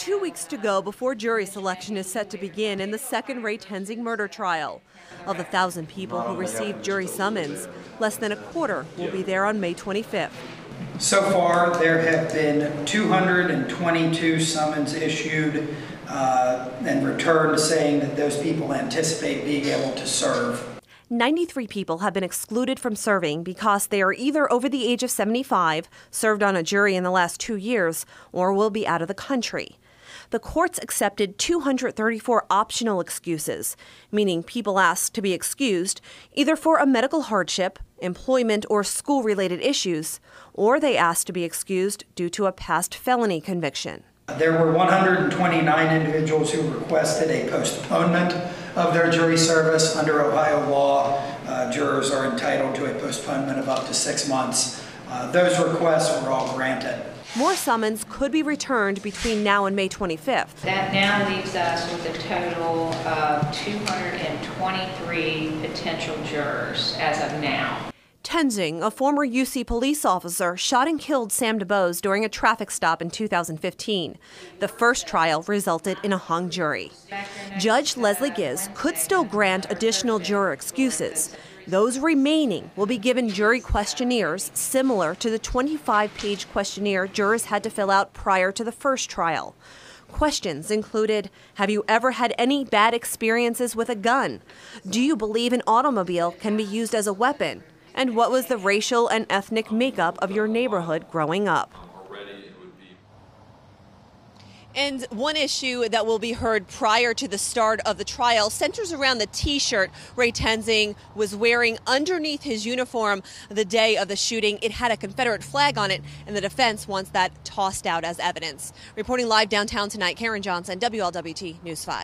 two weeks to go before jury selection is set to begin in the second Ray Tensing murder trial. Of the thousand people who received jury summons, less than a quarter will be there on May 25th. So far, there have been 222 summons issued uh, and returned saying that those people anticipate being able to serve. 93 people have been excluded from serving because they are either over the age of 75, served on a jury in the last two years, or will be out of the country. The courts accepted 234 optional excuses, meaning people asked to be excused either for a medical hardship, employment, or school related issues, or they asked to be excused due to a past felony conviction. There were 129 individuals who requested a postponement of their jury service. Under Ohio law, uh, jurors are entitled to a postponement of up to six months. Uh, those requests were all granted. More summons could be returned between now and May 25th. That now leaves us with a total of 223 potential jurors as of now. Tensing, a former UC police officer, shot and killed Sam DuBose during a traffic stop in 2015. The first trial resulted in a hung jury. Judge Leslie Ghiz could still grant additional juror excuses. Those remaining will be given jury questionnaires similar to the 25 page questionnaire jurors had to fill out prior to the first trial. Questions included Have you ever had any bad experiences with a gun? Do you believe an automobile can be used as a weapon? And what was the racial and ethnic makeup of your neighborhood growing up? And one issue that will be heard prior to the start of the trial centers around the t shirt Ray Tensing was wearing underneath his uniform the day of the shooting. It had a Confederate flag on it, and the defense wants that tossed out as evidence. Reporting live downtown tonight, Karen Johnson, WLWT News 5.